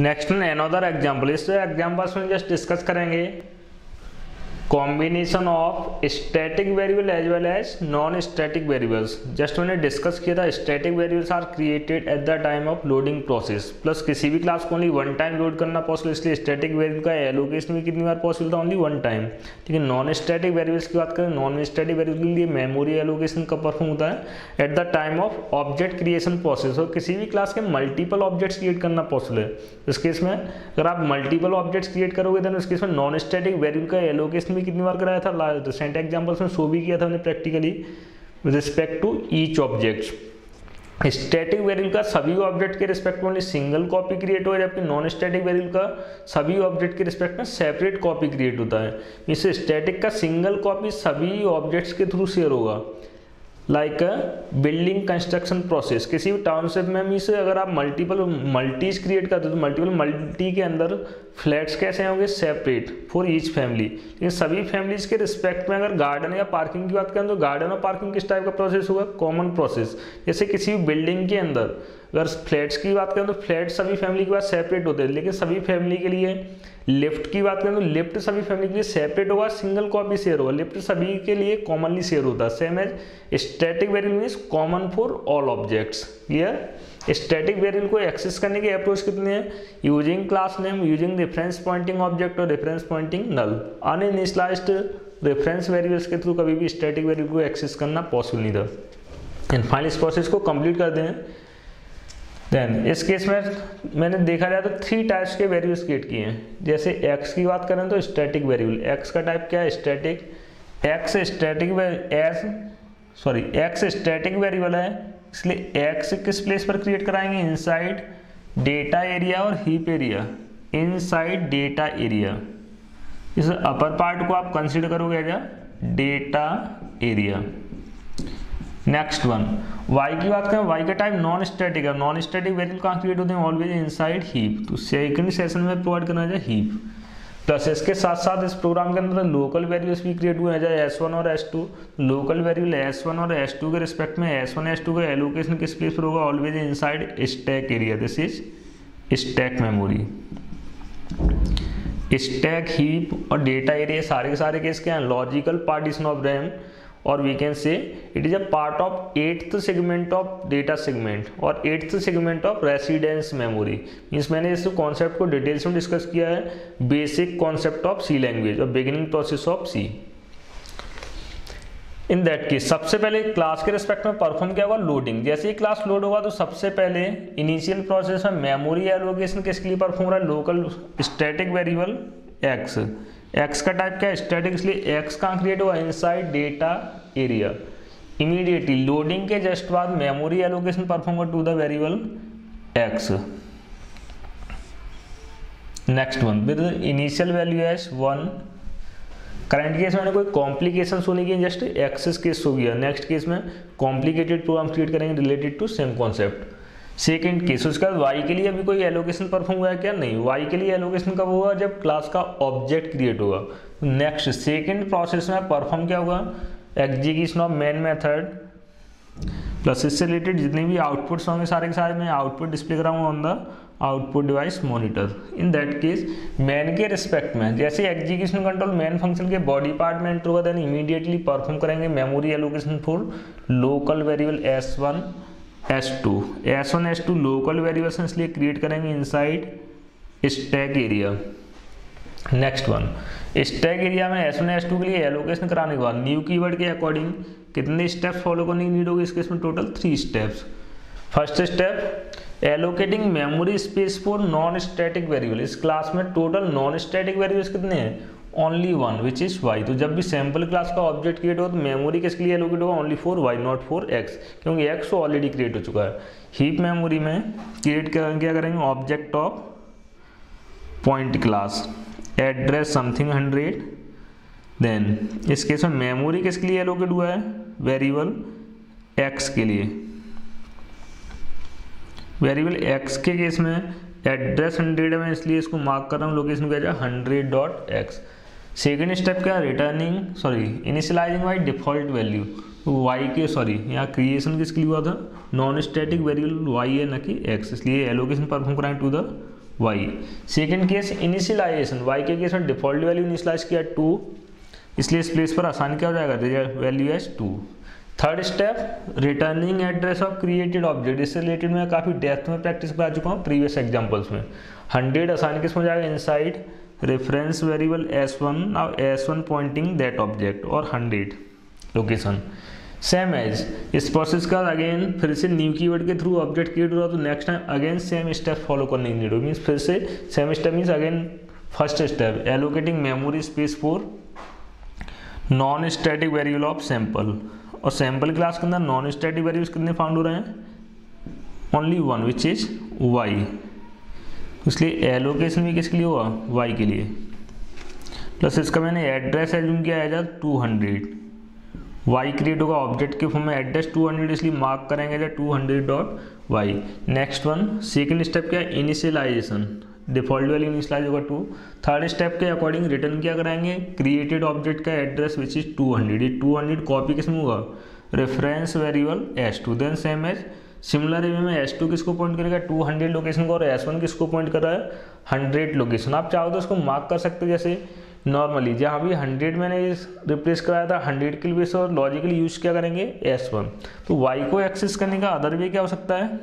Next another example इस examples में just discuss करेंगे? Combination of static variable as well as non static variables just मैंने discuss किया था static variables are created at the time of loading process plus किसी भी class को only one time load करना possible इसलिए static variable का allocation भी कितनी बार पॉसिबल था? ओनली वन टाइम ठीक है नॉन स्टैटिक वेरिएबल्स की बात करें नॉन स्टैटिक वेरिएबल के लिए मेमोरी एलोकेशन कब परफॉर्म होता है at the time of object creation process और किसी भी क्लास के मल्टीपल ऑब्जेक्ट्स क्रिएट करना पॉसिबल है। इस केस में अगर आप मल्टीपल ऑब्जेक्ट्स क्रिएट करोगे देन उस केस में नॉन स्टैटिक वेरिएबल का एलोकेशन भी कितनी बार कराया था? रिसेंट एग्जाम्पल्स में शो भी किया था हमने practically with respect to each object static variable का सभी ऑब्जेक्ट के रिस्पेक्ट में सिंगल कॉपी क्रिएट हो जबकि नॉन स्टैटिक वेरिएबल का सभी ऑब्जेक्ट के रिस्पेक्ट में सेपरेट कॉपी क्रिएट होता है। इससे स्टैटिक का सिंगल कॉपी सभी ऑब्जेक्ट्स के थ्रू शेयर होगा। लाइक बिल्डिंग कंस्ट्रक्शन प्रोसेस किसी भी टाउनशिप में मीस अगर आप मल्टीपल मल्टीज क्रिएट करते हो तो मल्टीपल मल्टी के अंदर फ्लैट्स कैसे होंगे? सेपरेट फॉर ईच फैमिली लेकिन सभी फैमिलीज़ के रिस्पेक्ट में अगर गार्डन या पार्किंग की बात करें तो गार्डन और पार्किंग किस टाइप का प्रोसेस होगा? कॉमन प्रोसेस जैसे किसी भी बिल्डिंग के अंदर अगर फ्लैट्स की बात करें तो फ्लैट सभी फैमिली के बाद सेपरेट होते हैं, लेकिन सभी फैमिली के लिए लिफ्ट की बात करें तो लिफ्ट सभी फैमिली के लिए सेपरेट होगा, सिंगल कॉपी शेयर होगा। लिफ्ट सभी के लिए कॉमनली शेयर होता है। Same as static variable means common for all objects clear static variable को एक्सेस करने के अप्रोच कितने हैं? Using class name using reference pointing object और reference pointing null uninitialized reference variables के थ्रू कभी भी स्टैटिक वेरिएबल को एक्सेस करना पॉसिबल नहीं था। एंड फाइनल इस प्रोसेस को कंप्लीट कर दें देन इस केस में मैंने देखा जाए तो थ्री टाइप्स के वेरिएबल्स क्रिएट किए हैं। जैसे एक्स की बात करें तो स्टैटिक वेरिएबल एक्स का टाइप क्या है? Static x static s sorry x static variable है। इसलिए एक्स किस प्लेस पर क्रिएट कराएँगे? इनसाइड डेटा एरिया और heap area inside data area इस अपर पार्ट को आप कंसिडर करोगे as data area next one y की बात करें वाई का टाइप नॉन स्टैटिक है। नॉन स्टैटिक वेरिएबल कहाँ क्रिएट होते हैं? ऑलवेज इनसाइड हीप तो सेकंड सेशन में प्रोवाइड करना है हीप प्लस इसके साथ साथ इस प्रोग्राम के अंदर लोकल वेरिएबल्स भी क्रिएट हुए हैं, जैसे एस वन और s two local variable s one और एस टू के रिस्पेक्ट में एस वन एस टू का एलोकेशन किस प्लेस पर होगा? Always inside stack area this is stack memory stack heap और डेटा एरिया सारे के सारे केस क्या हैं? Logical partition of RAM or we can say it is a part of eighth segment of data segment और eighth segment of residence memory. Means मैंने इस concept को डिटेल्स में डिस्कस किया है basic concept of C language और beginning process of C in that case सबसे पहले क्लास के रिस्पेक्ट में परफॉर्म क्या होगा लोडिंग जैसे ही क्लास लोड होगा तो सबसे पहले इनिशियल प्रोसेस में मेमोरी एलोकेशन किसके लिए परफॉर्म हो रहा है? Local static variable x x का टाइप क्या है? स्टैटिक इसलिए एक्स कहाँ क्रिएट हुआ inside data area immediately loading के जस्ट बाद memory allocation perform to the variable x next one with initial value s one current case में कोई कॉम्प्लिकेशन होने की जस्ट एक्सेस केस हो गया नेक्स्ट केस में कॉम्प्लिकेटेड प्रोग्राम क्रिएट करेंगे related to same concept second case, उसके बाद वाई के लिए अभी कोई एलोकेशन परफॉर्म हुआ है क्या? नहीं वाई के लिए एलोकेशन कब होगा जब क्लास का ऑब्जेक्ट क्रिएट होगा नेक्स्ट सेकेंड प्रोसेस में परफॉर्म क्या होगा execution of main method plus इससे रिलेटेड जितने भी आउटपुट्स होंगे सारे के सारे मैं आउटपुट डिस्प्ले कराऊँगा on the output device monitor in that case main के रिस्पेक्ट में, जैसे एग्जीक्यूशन कंट्रोल मैन फ़ंक्शन के बॉडी पार्ट में एंटर होगा देन इमीडिएटली परफॉर्म करेंगे memory allocation for local variable S one S two S one S two local variables इसलिए create करेंगे inside stack area next one stack area में S one S two के लिए allocation कराने के बाद new keyword के अकॉर्डिंग कितने स्टेप्स फॉलो करने की नीड होगी? इसके इसमें total three steps first step allocating memory space for non static variable इस क्लास में टोटल नॉन स्टैटिक वेरिएबल्स कितने हैं? Only one which is Y तो जब भी सैंपल क्लास का ऑब्जेक्ट क्रिएट हो तो मेमोरी किसके लिए एलोकेट होगा? Only for Y not for X क्योंकि एक्स ऑलरेडी क्रिएट हो चुका है। हीप मेमोरी में क्रिएट क्या करेंगे? Object of point class address something hundred then इस केस में मेमोरी किसके लिए एलोकेट हुआ है? वेरिएबल एक्स के लिए। वेरिएबल एक्स के केस में एड्रेस हंड्रेड है, मैं इसलिए इसको मार्क कर रहा हूँ। लोकेशन क्या hundred dot X second step क्या? Returning sorry initializing Y default value Y के सॉरी यहाँ क्रिएशन किसके लिए हुआ था? नॉन स्टैटिक वेरिएबल वाई है ना कि एक्स इसलिए एलोकेशन परफॉर्म कराएँ to the Y second case initialization Y के केस में डिफ़ॉल्ट वैल्यू इनिशियलाइज किया टू इसलिए इस प्लेस पर आसान क्या हो जाएगा? Value as to third step returning address of created object इससे रिलेटेड मैं काफ़ी डेप्थ में प्रैक्टिस करा चुका हूँ प्रीवियस एग्जाम्पल्स में. हंड्रेड आसान किसमें जाएगा inside S one now S one pointing that object और हंड्रेड लोकेशन सेम एज इस प्रोसेस का अगेन फिर से न्यू कीवर्ड के थ्रू ऑब्जेक्ट क्रिएट हुआ तो next time again same step follow करने की नीड हो। मीन्स फिर से same step means again first step allocating memory space for non static variable of sample और सैंपल क्लास के अंदर नॉन स्टैटिक वेरिएबल्स कितने फाउंड हो रहे हैं? Only one which is Y इसलिए एलोकेशन भी किसके लिए हुआ? वाई के लिए। प्लस इसका मैंने एड्रेस एज्यूम किया है टू हंड्रेड वाई क्रिएट होगा ऑब्जेक्ट के फॉर्म में एड्रेस टू हंड्रेड इसलिए मार्क करेंगे as two hundred dot Y next one second step क्या? है इनिशियलाइजेशन डिफ़ॉल्ट वैल्यू इनिशियलाइज होगा टू थर्ड स्टेप के अकॉर्डिंग रिटर्न क्या कराएँगे? क्रिएटेड ऑब्जेक्ट का address which is two hundred ये टू हंड्रेड कॉपी किसमें होगा reference variable S two then same as similar way में एस टू किसको पॉइंट करेगा? टू हंड्रेड लोकेशन को और एस वन किसको पॉइंट कर रहा है? हंड्रेड लोकेशन आप चाहो तो इसको मार्क कर सकते हो जैसे नॉर्मली जहाँ भी हंड्रेड मैंने रिप्लेस कराया था हंड्रेड के लिए और लॉजिकली यूज़ क्या करेंगे? एस वन तो वाई को एक्सेस करने का अदर वे क्या हो सकता है?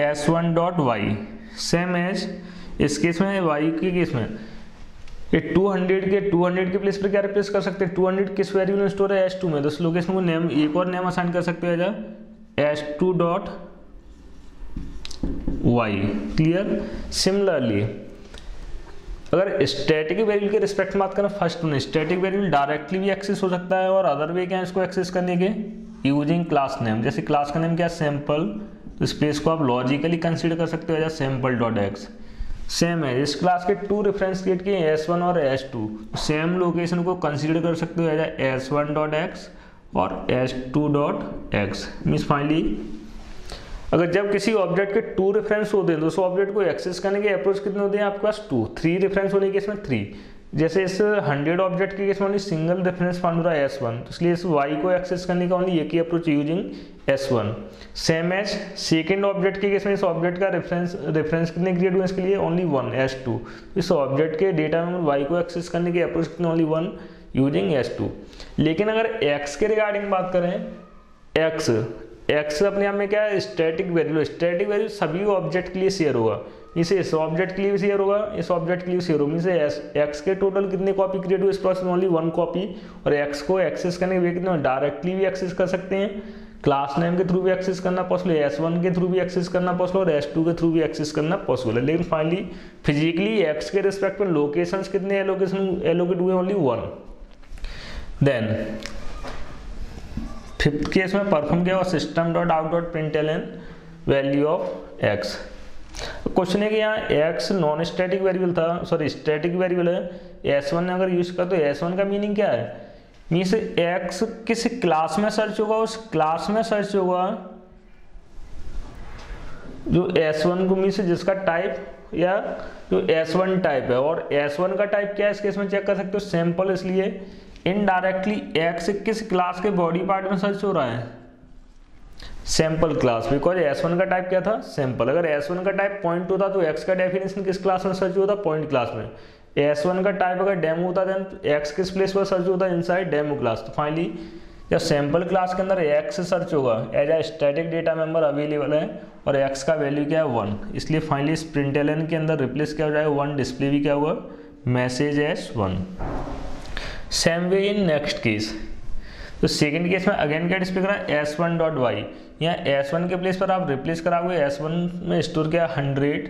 S one dot Y same as इस केस में वाई के केस में। ये 200 के 200 के प्लेस पर क्या रिप्लेस कर सकते हैं? 200 किस वैल्यू में स्टोर है एस टू में? तो इस लोकेशन को नेम एक और नेम असाइन कर सकते हैं S two dot Y clear similarly अगर स्टैटिक वेरिएबल के रिस्पेक्ट में बात करें फ़र्स्ट में स्टैटिक वेरिएबल डायरेक्टली भी एक्सेस हो सकता है और अदर वे क्या है इसको एक्सेस करने के? यूजिंग क्लास नेम जैसे क्लास का नेम क्या सैंपल तो स्पेस को आप लॉजिकली कंसीडर कर सकते हो as sample dot X same है। इस क्लास के टू रेफरेंस क्रिएट किए एस वन और एस टू सेम लोकेशन को कंसीडर कर सकते हो as S one dot X और S two dot X means finally अगर जब किसी ऑब्जेक्ट के टू रेफरेंस होते हैं तो उस ऑब्जेक्ट को एक्सेस करने के अप्रोच कितने होते हैं आपके पास? टू थ्री रेफरेंस होने के इसमें थ्री जैसे इस हंड्रेड ऑब्जेक्ट के केस में सिंगल रेफरेंस फाउंड हो रहा है एस वन तो इसलिए इस वाई को एक्सेस करने का ओनली एक ही approach using S one same as second object के केस में इस ऑब्जेक्ट का रेफरेंस रेफरेंस कितने क्रिएट हुए इसके लिए? ओनली वन एस टू इस ऑब्जेक्ट के डेटा में वाई को एक्सेस करने के अप्रोच कितने? Only one using S two लेकिन अगर एक्स के रिगार्डिंग बात करें एक्स एक्स अपने आप में क्या है? स्टैटिक वैल्यू स्टैटिक वैल्यू सभी ऑब्जेक्ट के लिए शेयर होगा। इसे इस ऑब्जेक्ट के लिए भी शेयर होगा, इस ऑब्जेक्ट के लिए शेयर होगा। इसे एक्स के टोटल कितने कॉपी क्रिएट हुए? इस प्रोसेस में ओनली वन कॉपी और एक्स को एक्सेस करने के कितने डायरेक्टली भी एक्सेस कर सकते हैं। क्लास नेम के थ्रू भी एक्सेस करना पॉसिबल है। एस वन के थ्रू भी एक्सेस करना पॉसिबल और एस टू के थ्रू भी एक्सेस करना पॉसिबल है। लेकिन फाइनली फिजिकली एक्स के रिस्पेक्ट में लोकेशंस कितने एलोकेशन एलोकेट हुए only one then fifth case में परफॉर्म किया हुआ system dot out dot print value of X question है कि यहाँ एक्स नॉन स्टैटिक वेरिएबल था सॉरी स्टैटिक वेरिएबल है। एस वन अगर यूज़ कर तो एस वन का मीनिंग क्या है? मीन्स एक्स किस क्लास में सर्च होगा, उस क्लास में सर्च होगा, जो एस वन को मीन्स जिसका टाइप या जो एस वन टाइप है। और एस वन का टाइप क्या है? इस केस में चेक कर सकते हो सैंपल इसलिए इनडायरेक्टली एक्स किस क्लास के बॉडी पार्ट में सर्च हो रहा है? Sample class because S one का टाइप क्या था? सैंपल अगर एस वन का टाइप पॉइंट होता तो एक्स का डेफिनेशन किस क्लास में सर्च होता? पॉइंट क्लास में. एस वन का टाइप अगर डेमो होता देन एक्स किस प्लेस पर सर्च होता? इन साइड डेमो क्लास तो फाइनली जब सैंपल क्लास के अंदर एक्स सर्च होगा as a static data member available है, और एक्स का वैल्यू क्या है? वन इसलिए फाइनली स्प्रिंटेलन के अंदर रिप्लेस क्या हो जाएगा? वन डिस्प्ले भी क्या होगा message S one same way in next case. तो सेकेंड केस में अगेन क्या डिस्प्ले करा? एस वन डॉट वाई यहाँ एस वन के प्लेस पर आप रिप्लेस कराओगे एस वन में स्टोर किया हंड्रेड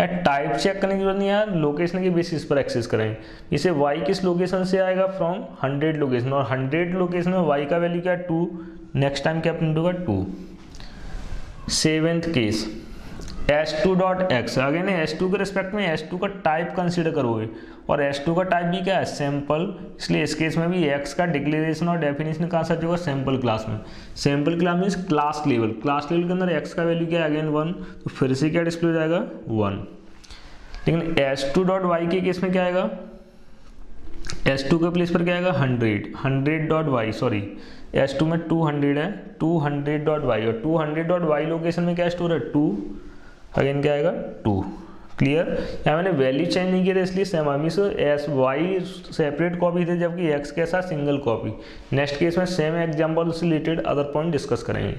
या टाइप चेक करने की ज़रूरत नहीं है लोकेशन के बेसिस पर एक्सेस करेंगे इसे वाई किस लोकेशन से आएगा? फ्रॉम हंड्रेड लोकेशन और हंड्रेड लोकेशन में वाई का वैल्यू क्या? टू नेक्स्ट टाइम क्या प्रिंट होगा? To seventh case S two dot X again S two के रिस्पेक्ट में एस टू का टाइप कंसिडर करोगे। और एस टू का टाइप भी क्या है? सैंपल इसलिए इस केस में भी एक्स का डिक्लेरेशन और डेफिनेशन कहाँ सर्च होगा सैंपल क्लास में। Sample class means class level class level के अंदर एक्स का वैल्यू क्या है? अगेन वन तो फिर से क्या डिस्प्ले हो जाएगा? वन लेकिन एस टू डॉट वाई के केस में क्या आएगा? एस टू के प्लेस पर क्या आएगा? Hundred hundred dot Y sorry S two में टू हंड्रेड है। टू हंड्रेड डॉट वाई और two hundred dot Y location में क्या स्टोर है? टू अगेन क्या आएगा? टू क्लियर यहाँ मैंने वैल्यू चेंज नहीं किया था, इसलिए सेम आमी से एस वाई सेपरेट कॉपी थे, जबकि एक्स के साथ सिंगल कॉपी नेक्स्ट केस में सेम एग्ज़ाम्पल से रिलेटेड अदर पॉइंट डिस्कस करेंगे.